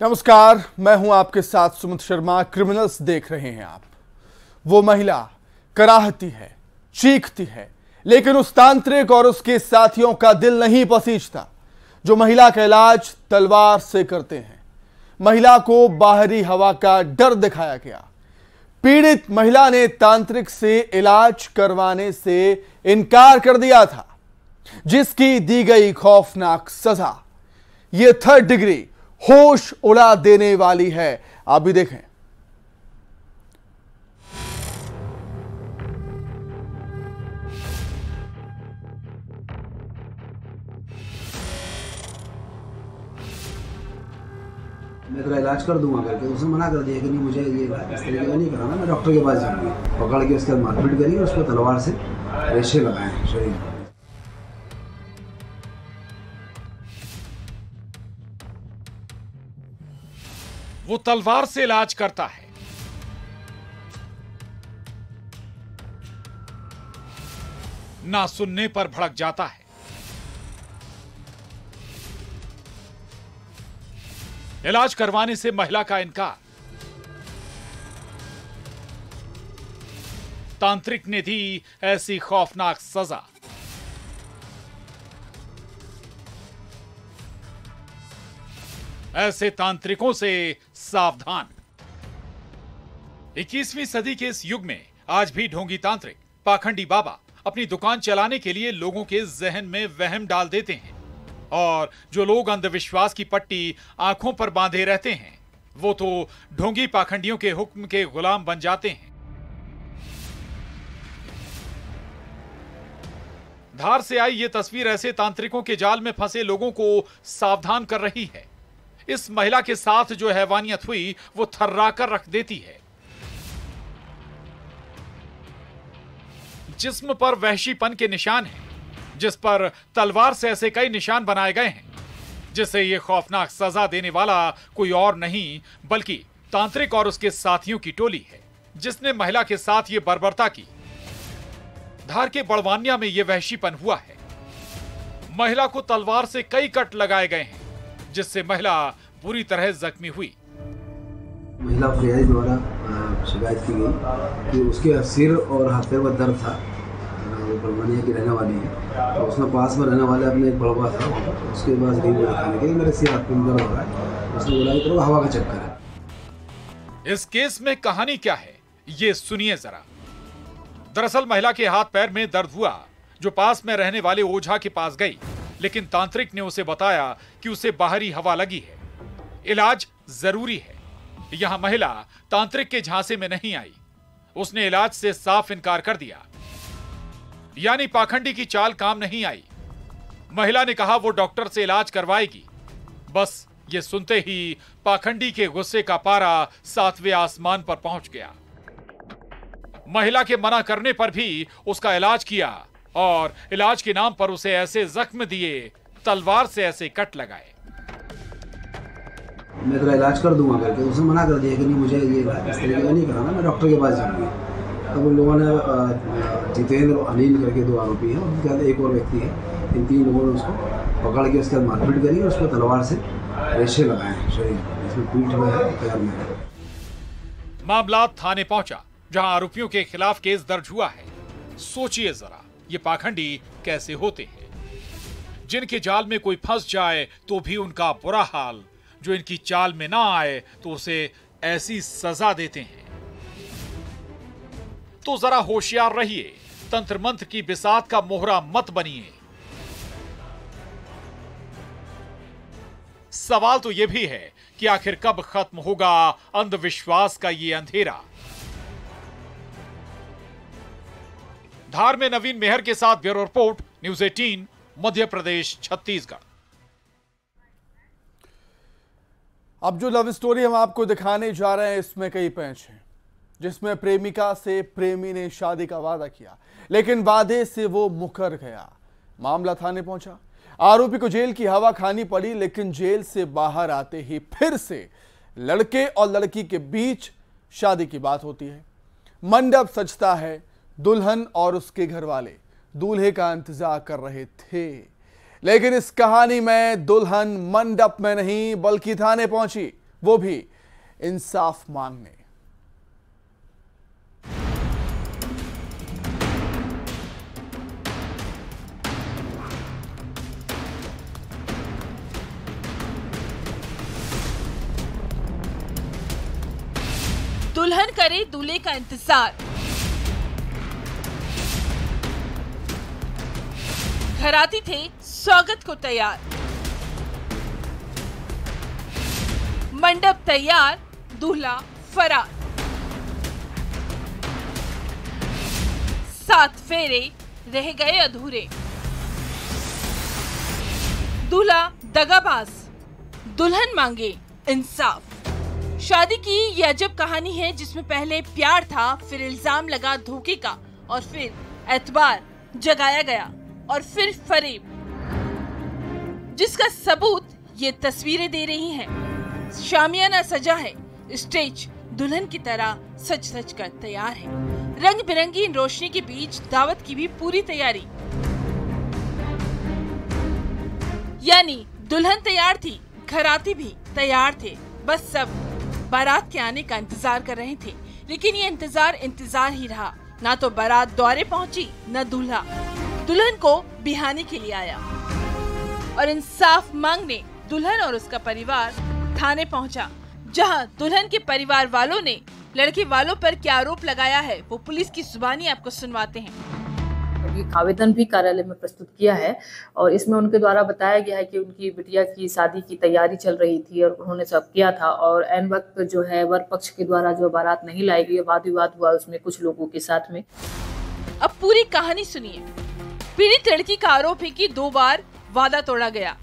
नमस्कार, मैं हूँ आपके साथ सुमित शर्मा क्रिमिनल्स देख रहे हैं आप। वो महिला कराहती है, चीखती है, लेकिन उस तांत्रिक और उसके साथियों का दिल नहीं पसीजता, जो महिला का इलाज तलवार से करते हैं। महिला को बाहरी हवा का डर दिखाया गया। पीड़ित महिला ने तांत्रिक से इलाज करवाने से इनकार कर दिया था, जिसकी दी गई खौफनाक सजा। यह थर्ड डिग्री होश उड़ा देने वाली है। आप भी देखें। मैं तेरा इलाज कर दूँगा करके। उसने मना कर दिया कि नहीं, मुझे ये इस तरीके का नहीं कराना। मैं डॉक्टर के पास जाऊँगी। पकड़ के उसके मारपीट करी और उसको तलवार से रेशे लगाए, शरीर। वो तलवार से इलाज करता है। ना सुनने पर भड़क जाता है। इलाज करवाने से महिला का इनकार। तांत्रिक ने दी ऐसी खौफनाक सजा। ऐसे तांत्रिकों से सावधान। 21वीं सदी के इस युग में आज भी ढोंगी तांत्रिक, पाखंडी बाबा, अपनी दुकान चलाने के लिए लोगों के जहन में वहम डाल देते हैं। और जो लोग अंधविश्वास की पट्टी आँखों पर बांधे रहते हैं, वो तो ढोंगी पाखंडियों के हुक्म के गुलाम बन जाते हैं। धार से आई ये तस्वीर ऐसे तांत्रिकों के जाल में फंसे लोगों को सावधान कर रही है। इस महिला के साथ जो हैवानियत हुई, वो थर्रा कर रख देती है। जिस्म पर वहशीपन के निशान हैं, जिस पर तलवार से ऐसे कई निशान बनाए गए हैं जिसे ये खौफनाक सजा देने वाला कोई और नहीं, बल्कि तांत्रिक और उसके साथियों की टोली है, जिसने महिला के साथ ये बर्बरता की। धार के बड़वानिया में यह वहशीपन हुआ है। महिला को तलवार से कई कट लगाए गए हैं। जिससे महिला बुरी तरह जख्मी हुई। महिला फरियादी द्वारा शिकायत की गई कि उसके सिर और हाथ पैर में दर्द था। वो बलवानिया की रहने वाली है। तो उसने पास में रहने वाले अपने एक बड़वा था। उसके पास गई वो दिखाने के मेरे सिर हाथ में दर्द हो रहा है। उसने बोला कि तेरे हवा का चक्कर है। इस केस में कहानी क्या है ये सुनिए जरा। दरअसल महिला के हाथ पैर में दर्द हुआ जो पास में रहने वाले ओझा के पास गई। लेकिन तांत्रिक ने उसे बताया कि उसे बाहरी हवा लगी है। इलाज ज़रूरी है। यहाँ महिला तांत्रिक के झांसे में नहीं आई। उसने इलाज से साफ़ इनकार कर दिया। यानी पाखंडी की चाल काम नहीं आई। महिला ने कहा, वो डॉक्टर से इलाज करवाएगी। बस ये सुनते ही पाखंडी के गुस्से का पारा सातवें आसमान पर पहुँच गया। महिला के मना करने पर भी उसका इलाज किया और इलाज के नाम पर उसे ऐसे जख्म दिए तलवार से ऐसे कट लगाए। मैं तेरा इलाज कर दूँगा करके उसने मना कर दिया कि नहीं मुझे ये इस तरीके का नहीं कराना मैं डॉक्टर के पास जाऊँगी। तब उन लोगों ने जितेंद्र और अनिल करके दो आरोपी हैं उनके साथ एक और व्यक्ति है इन तीन लोगों ने उसको पकड़ के उसके बाद मारपीट करी और उसको तलवार से रेशे लगाए शरीर इसमें पीठ में है पैर में है। मामला थाने पहुँचा जहाँ आरोपियों के खिलाफ केस दर्ज हुआ है। सोचिए जरा। ये पाखंडी कैसे होते हैं? जिनके जाल में कोई फंस जाए तो भी उनका बुरा हाल। जो इनकी चाल में ना आए तो उसे ऐसी सजा देते हैं। तो जरा होशियार रहिए। तंत्र मंत्र की बिसात का मोहरा मत बनिए। सवाल तो यह भी है कि आखिर कब खत्म होगा अंधविश्वास का ये अंधेरा? धार में नवीन मेहर के साथ bureau report, news 18 Madhya Pradesh, Chhattisgarh. अब जो लव स्टोरी हम आपको दिखाने जा रहे हैं, इसमें कई पैंच हैं। जिसमें प्रेमिका से प्रेमी ने शादी का वादा किया, लेकिन वादे से वो मुकर गया। मामला थाने पहुँचा। आरोपी को जेल की हवा खानी पड़ी, लेकिन जेल से बाहर आते ही फिर से लड़के और लड़की के बीच शादी की बात होती है। मंडप सजता है दुल्हन और उसके घर वाले दूल्हे का इंतज़ार कर रहे थे। लेकिन इस कहानी में दुल्हन मंडप में नहीं, बल्कि थाने पहुँची। वो भी इंसाफ मांगने। दुल्हन करे दूल्हे का इंतज़ार। घर आती थे, स्वागत को तैयार। मंडप तैयार, दूल्हा फरार। सात फेरे रह गए अधूरे। दूल्हा दगाबाज, दुल्हन मांगे इंसाफ। शादी की ये अजब कहानी है, जिसमें पहले प्यार था, फिर इल्ज़ाम लगा धोखे का, और फिर एतबार जगाया गया। और फिर फरेब, जिसका सबूत ये तस्वीरें दे रही हैं। शामियाना सजा है। स्टेज दुल्हन की तरह सच सच कर तैयार है। रंग बिरंगी रोशनी के बीच दावत की भी पूरी तैयारी। यानी दुल्हन तैयार थी, घराती भी तैयार थे। बस सब बारात के आने का इंतज़ार कर रहे थे। लेकिन ये इंतज़ार इंतज़ार ही रहा। ना तो बारात दौरे पहुँची, न दूल्हा। दुल्हन को बिहाने के लिए आया। और इंसाफ मांगने दुल्हन और उसका परिवार थाने पहुँचा जहाँ दुल्हन के परिवार वालों ने लड़के वालों पर क्या आरोप लगाया है वो पुलिस की जुबानी आपको सुनवाते हैं। आवेदन भी कार्यालय में प्रस्तुत किया है और इसमें उनके द्वारा बताया गया है कि उनकी बिटिया की शादी की तैयारी चल रही थी और उन्होंने सब किया था और एन वक्त जो है वर पक्ष के द्वारा जो बारात नहीं लाई गई वाद विवाद हुआ उसमें कुछ लोगों के साथ में। अब पूरी कहानी सुनिए। पीड़ित लड़की का आरोप है कि दो बार वादा तोड़ा गया।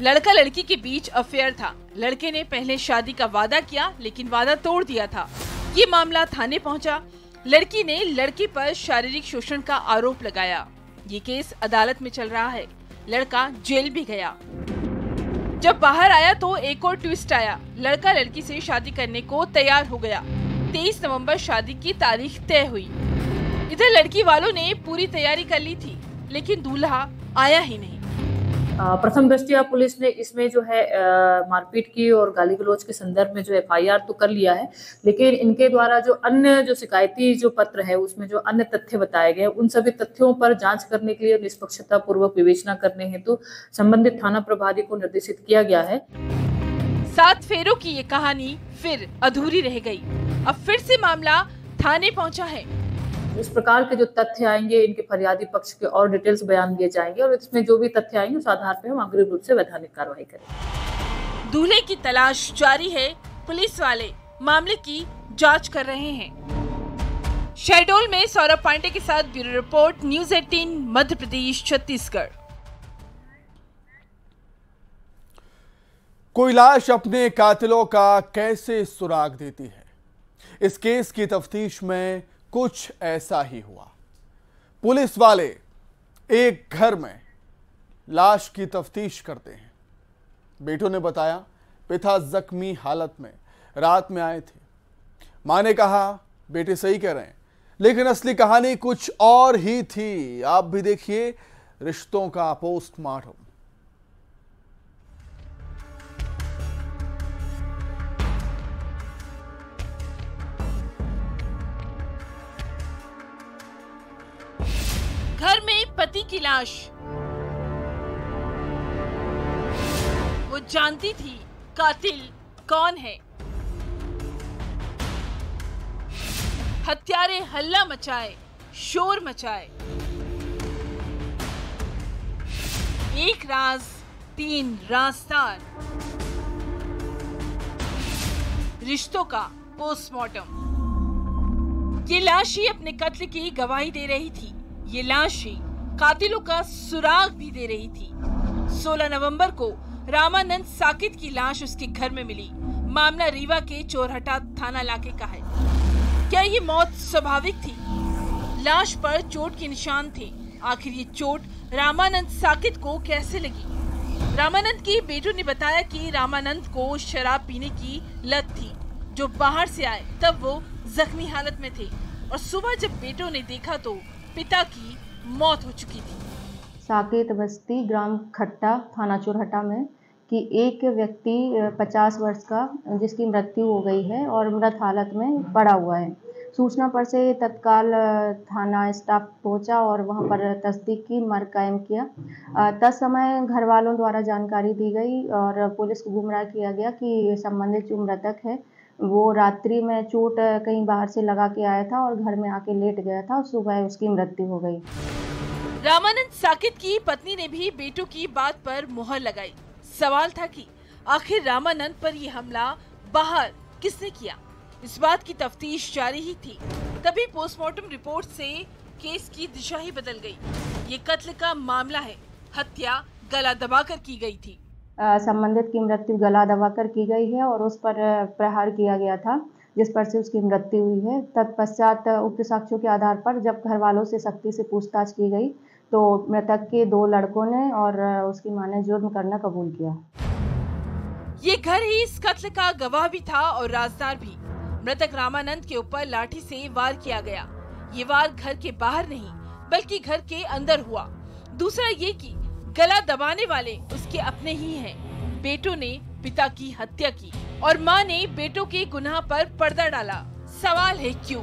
लड़का लड़की के बीच अफेयर था। लड़के ने पहले शादी का वादा किया, लेकिन वादा तोड़ दिया था। ये मामला थाने पहुँचा। लड़की ने लड़के पर शारीरिक शोषण का आरोप लगाया। ये केस अदालत में चल रहा है। लड़का जेल भी गया। जब बाहर आया तो एक और ट्विस्ट आया। लड़का लड़की से शादी करने को तैयार हो गया। 23 नवंबर शादी की तारीख तय हुई। इधर लड़की वालों ने पूरी तैयारी कर ली थी। लेकिन दूल्हा आया ही नहीं। प्रथम दृष्टिया पुलिस ने इसमें जो है मारपीट की और गाली गलौज के संदर्भ में जो एफआईआर तो कर लिया है लेकिन इनके द्वारा जो अन्य जो शिकायती जो पत्र है उसमें जो अन्य तथ्य बताए गए उन सभी तथ्यों पर जाँच करने के लिए निष्पक्षता पूर्वक विवेचना करने हेतु तो संबंधित थाना प्रभारी को निर्देशित किया गया है। सात फेरों की ये कहानी फिर अधूरी रह गई। अब फिर से मामला थाने पहुँचा है। इस प्रकार के जो तथ्य आएँगे इनके फरियादी पक्ष के और डिटेल्स बयान दिए जाएँगे और इसमें जो भी तथ्य आएँगे उस आधार पर हम अग्रिम रूप से वैधानिक कार्रवाई करेंगे। दूल्हे की तलाश जारी है। पुलिस वाले मामले की जाँच कर रहे हैं। शेडोल में सौरभ पांडे के साथ bureau report news 18 Madhya Pradesh Chhattisgarh. कोई लाश अपने कातिलों का कैसे सुराग देती है? इस केस की तफ्तीश में कुछ ऐसा ही हुआ। पुलिस वाले एक घर में लाश की तफ्तीश करते हैं। बेटों ने बताया, पिता जख्मी हालत में रात में आए थे। माँ ने कहा, बेटे सही कह रहे हैं, लेकिन असली कहानी कुछ और ही थी। आप भी देखिए रिश्तों का पोस्टमार्टम। पति की लाश। वो जानती थी कातिल कौन है। हत्यारे हल्ला मचाए, शोर मचाए। एक राज, तीन रास्तार रिश्तों का पोस्टमार्टम ये लाश ही अपने कत्ल की गवाही दे रही थी। ये लाश ही कातिलों का सुराग भी दे रही थी। 16 नवंबर को रामानंद साकित की लाश उसके घर में मिली। मामला रीवा के चोरहटा थाना इलाके का है। क्या ये मौत स्वाभाविक थी? लाश पर चोट के निशान थे। आखिर ये चोट रामानंद साकित को कैसे लगी? रामानंद की बेटों ने बताया कि रामानंद को शराब पीने की लत थी। जो बाहर से आए, तब वो जख्मी हालत में थे। और सुबह जब बेटों ने देखा तो पिता की मौत हो चुकी थी। साकेत बस्ती, ग्राम खट्टा, थाना चोरहटा में, कि एक व्यक्ति पचास वर्ष का, जिसकी मृत्यु हो गई है और मृत हालत में पड़ा हुआ है। सूचना पर से तत्काल थाना स्टाफ पहुँचा और वहाँ पर तस्दीक की मर कायम किया। तत्समय घर वालों द्वारा जानकारी दी गई और पुलिस को गुमराह किया गया कि संबंधित जो मृतक है वो रात्रि में चोट कहीं बाहर से लगा के आया था और घर में आके लेट गया था और सुबह उसकी मृत्यु हो गई। रामानंद साकित की पत्नी ने भी बेटों की बात पर मुहर लगाई। सवाल था कि आखिर रामानंद पर यह हमला बाहर किसने किया? इस बात की तफ्तीश जारी ही थी। तभी पोस्टमार्टम रिपोर्ट से केस की दिशा ही बदल गई। ये कत्ल का मामला है। हत्या गला दबाकर की गई थी। संबंधित की मृत्यु, गला दबाकर की गई है और उस पर प्रहार किया गया था, जिस पर से उसकी मृत्यु हुई है। तत्पश्चात उक्त साक्ष्यों के आधार पर जब घर वालों से सख्ती से पूछताछ की गई तो मृतक के दो लड़कों ने और उसकी माँ ने जुर्म करना कबूल किया। ये घर ही इस कत्ल का गवाह भी था और राजदार भी। मृतक रामानंद के ऊपर लाठी से वार किया गया। ये वार घर के बाहर नहीं, बल्कि घर के अंदर हुआ। दूसरा ये कि गला दबाने वाले उसके अपने ही हैं। बेटों ने पिता की हत्या की और माँ ने बेटों के गुनाह पर पर्दा डाला। सवाल है क्यों?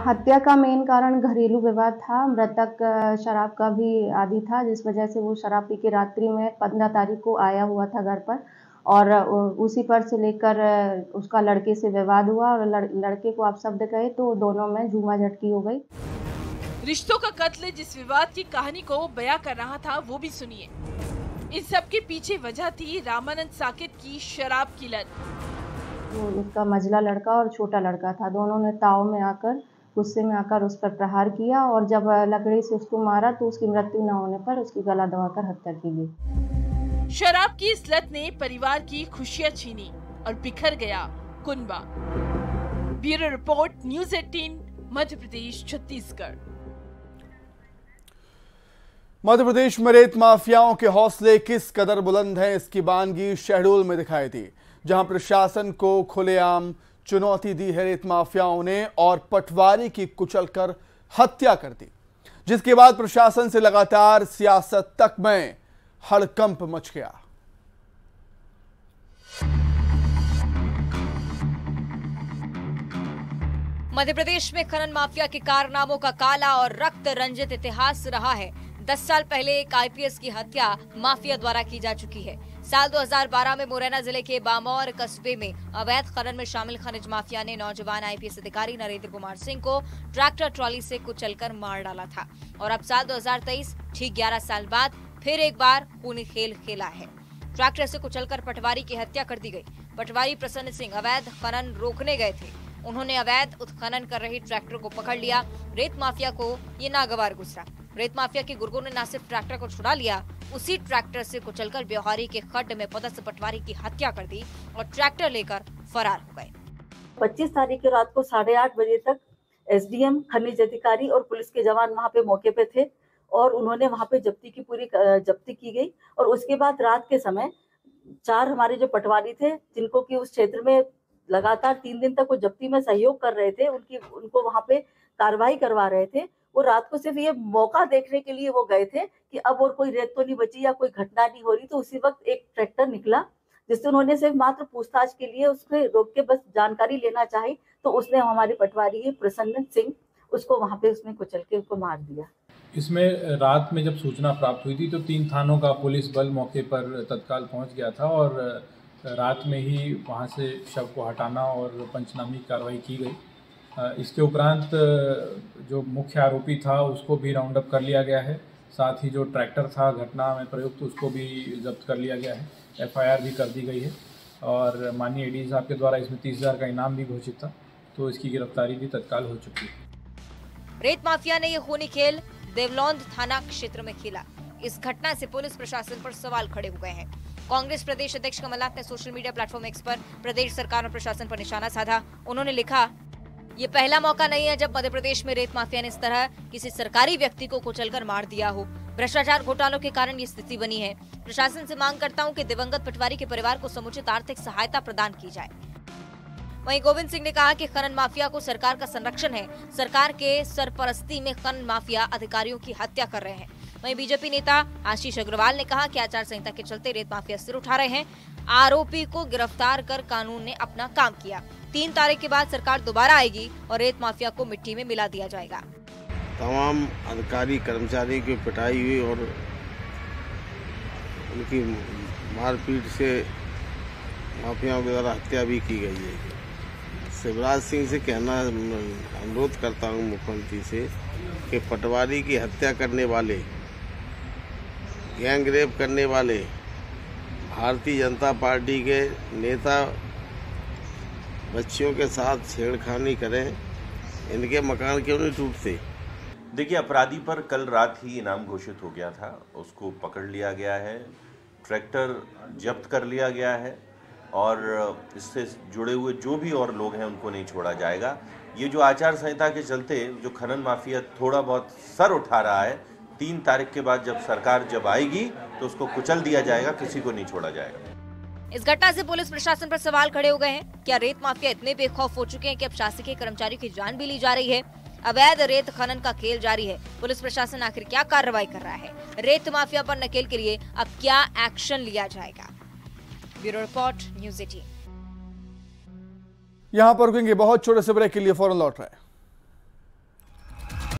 हत्या का मेन कारण घरेलू विवाद था, मृतक शराब का भी आदि था, जिस वजह से वो शराब पी के रात्रि में पंद्रह तारीख को आया हुआ था घर पर और उसी पर से लेकर उसका लड़के से विवाद हुआ और लड़के को आप शब्द कहे तो दोनों में झूमा झटकी हो गई। रिश्तों का कत्ल जिस विवाद की कहानी को बयां कर रहा था वो भी सुनिए। इन सब के पीछे वजह थी रामानंद साकेत की शराब की लत उसका मझला लड़का और छोटा लड़का था। दोनों ने ताव में आकर गुस्से में आकर उस पर प्रहार किया और जब लकड़ी से उसको मारा तो उसकी मृत्यु न होने पर उसकी गला दबाकर हत्या की गई। शराब की इस लत ने परिवार की खुशियाँ छीनी और बिखर गया कुनबा। Bureau report news eighteen Madhya Pradesh Chhattisgarh. Madhya Pradesh में रेत माफियाओं के हौसले किस कदर बुलंद हैं, इसकी बानगी शहडोल में दिखाई दी, जहाँ प्रशासन को खुलेआम चुनौती दी है रेत माफियाओं ने और पटवारी की कुचलकर हत्या कर दी। जिसके बाद प्रशासन से लगातार सियासत तक में हड़कंप मच गया। मध्य प्रदेश में खनन माफिया के कारनामों का काला और रक्त रंजित इतिहास रहा है। दस साल पहले एक आईपीएस की हत्या माफिया द्वारा की जा चुकी है। साल 2012 में मुरैना ज़िले के बामौर कस्बे में अवैध खनन में शामिल खनिज माफिया ने नौजवान आईपीएस अधिकारी नरेंद्र कुमार सिंह को ट्रैक्टर ट्रॉली से कुचलकर मार डाला था और अब साल 2023 ठीक 11 साल बाद फिर एक बार खूनी खेल खेला है। ट्रैक्टर से कुचलकर पटवारी की हत्या कर दी गई। पटवारी प्रसन्न सिंह अवैध खनन रोकने गए थे। उन्होंने अवैध उत्खनन कर रही ट्रैक्टर को पकड़ लिया। रेत माफिया को ये नागवार गुजरा। रेत माफिया के गुर्गों ने न सिर्फ़ ट्रैक्टर को छुड़ा लिया, उसी ट्रैक्टर से कुचलकर ब्यौहारी के खड्ड में पदस्थ पटवारी की हत्या कर दी और ट्रैक्टर लेकर फरार हो गए। पच्चीस तारीख की रात को साढ़े आठ बजे तक एसडीएम, खनिज अधिकारी और पुलिस के जवान वहाँ पे मौके पे थे और उन्होंने वहाँ पे जब्ती की पूरी जब्ती की गई और उसके बाद रात के समय चार हमारे जो पटवारी थे, जिनको की उस क्षेत्र में लगातार तीन दिन तक वो जब्ती में सहयोग कर रहे थे, उनकी, उनको वहाँ पे कार्रवाई करवा रहे थे वो रात को सिर्फ़ ये मौका देखने के लिए वो गए थे कि अब और कोई रेत तो नहीं बची या कोई घटना नहीं हो रही तो उसी वक्त एक ट्रैक्टर निकला, जिससे उन्होंने सिर्फ़ मात्र पूछताछ के लिए उसके रोक के बस जानकारी लेना चाही तो उसने हमारे पटवारी है प्रसन्न सिंह उसको वहाँ पे उसने कुचल के उसको मार दिया। इसमें रात में जब सूचना प्राप्त हुई थी तो तीन थानों का पुलिस बल मौके पर तत्काल पहुँच गया था और रात में ही वहाँ से शव को हटाना और पंचनामी कार्रवाई की गई। इसके उपरांत जो मुख्य आरोपी था, उसको भी राउंड अप कर लिया गया है। साथ ही जो ट्रैक्टर था, घटना में प्रयुक्त, उसको भी जब्त कर लिया गया है। एफआईआर भी कर दी गई है। और माननीय एडी साहब के द्वारा इसमें तीस का इनाम भी घोषित था। तो इसकी गिरफ्तारी भी तत्काल हो चुकी है। रेत माफिया ने यह खूनी खेल देवलौंद थाना क्षेत्र में खेला। इस घटना से पुलिस प्रशासन पर सवाल खड़े हो गए हैं। कांग्रेस प्रदेश अध्यक्ष कमलनाथ ने सोशल मीडिया प्लेटफॉर्म एक्स पर प्रदेश सरकार और प्रशासन पर निशाना साधा। उन्होंने लिखा ये पहला मौका नहीं है जब मध्य प्रदेश में रेत माफिया ने इस तरह किसी सरकारी व्यक्ति को कुचलकर मार दिया हो। भ्रष्टाचार घोटालों के कारण ये स्थिति बनी है। प्रशासन से मांग करता हूँ कि दिवंगत पटवारी के परिवार को समुचित आर्थिक सहायता प्रदान की जाए। वहीं गोविंद सिंह ने कहा कि खनन माफिया को सरकार का संरक्षण है। सरकार के सरपरस्ती में खनन माफिया अधिकारियों की हत्या कर रहे हैं। वहीं बीजेपी नेता आशीष अग्रवाल ने कहा कि आचार संहिता के चलते रेत माफिया सिर उठा रहे हैं। आरोपी को गिरफ़्तार कर कानून ने अपना काम किया। तीन तारीख के बाद सरकार दोबारा आएगी और रेत माफिया को मिट्टी में मिला दिया जाएगा। तमाम अधिकारी, कर्मचारी की पिटाई हुई और उनकी मारपीट से माफियाओं के द्वारा हत्या भी की गई है। शिवराज सिंह से कहना, अनुरोध करता हूँ मुख्यमंत्री से कि पटवारी की हत्या करने वाले गैंग रेप करने वाले भारतीय जनता पार्टी के नेता बच्चियों के साथ छेड़खानी करें, इनके मकान क्यों नहीं टूटते? देखिए, अपराधी पर कल रात ही इनाम घोषित हो गया था। उसको पकड़ लिया गया है, ट्रैक्टर जब्त कर लिया गया है और इससे जुड़े हुए जो भी और लोग हैं, उनको नहीं छोड़ा जाएगा। ये जो आचार संहिता के चलते जो खनन माफिया थोड़ा बहुत सर उठा रहा है तीन तारीख के बाद जब सरकार जब आएगी तो उसको कुचल दिया जाएगा किसी को नहीं छोड़ा जाएगा। इस घटना से पुलिस प्रशासन पर सवाल खड़े हो गए हैं। क्या रेत माफिया इतने बेखौफ हो चुके हैं कि अब शासकीय कर्मचारियों की जान भी ली जा रही है? अवैध रेत खनन का खेल जारी है। पुलिस प्रशासन आखिर क्या कार्रवाई कर रहा है? रेत माफिया पर नकेल के लिए अब क्या एक्शन लिया जाएगा? Bureau report news eighteen. यहाँ पर रुकेंगे। बहुत छोटे से ब्रेक के लिए फ़ौरन लौट रहे हैं।